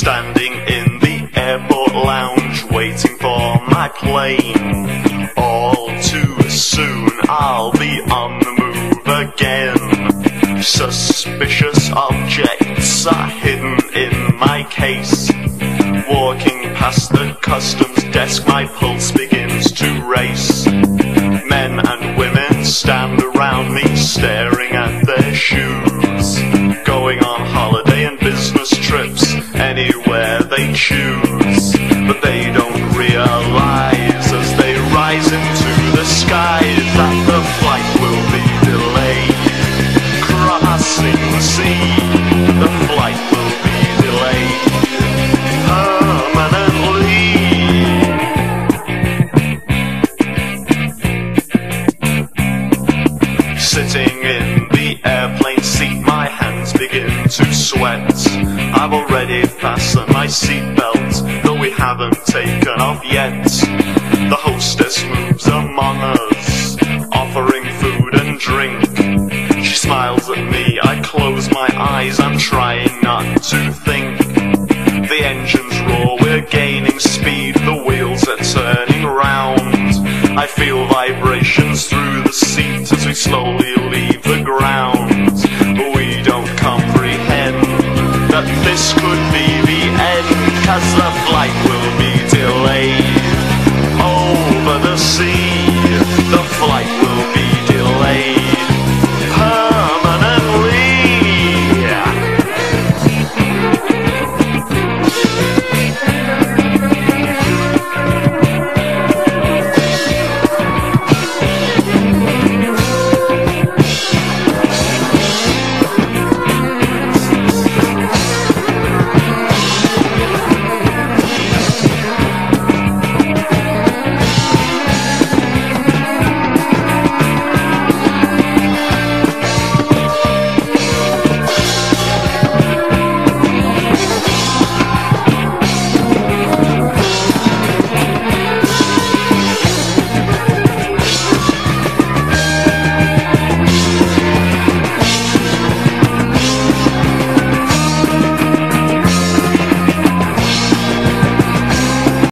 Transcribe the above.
Standing in the airport lounge, waiting for my plane. All too soon, I'll be on the move again. Suspicious objects are hidden in my case. Walking past the customs desk, my pulse begins to race. Men and women stand choose. But they don't realize as they rise into the skies that the sweat. I've already fastened my seatbelt, though we haven't taken off yet. The hostess moves among us, offering food and drink. She smiles at me, I close my eyes, I'm trying not to think. The engines roar, we're gaining speed, the wheels are turning round. I feel vibrations through the seat as we slowly be the end, cause the flight will be delayed over the sea.